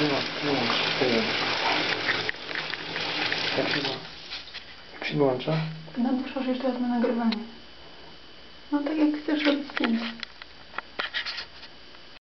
Wyłącz, wyłącz, wyłącz. Jak się, wła- jak się włącza? Jeszcze raz na nagrywanie. No tak jak chcesz robić zdjęcie.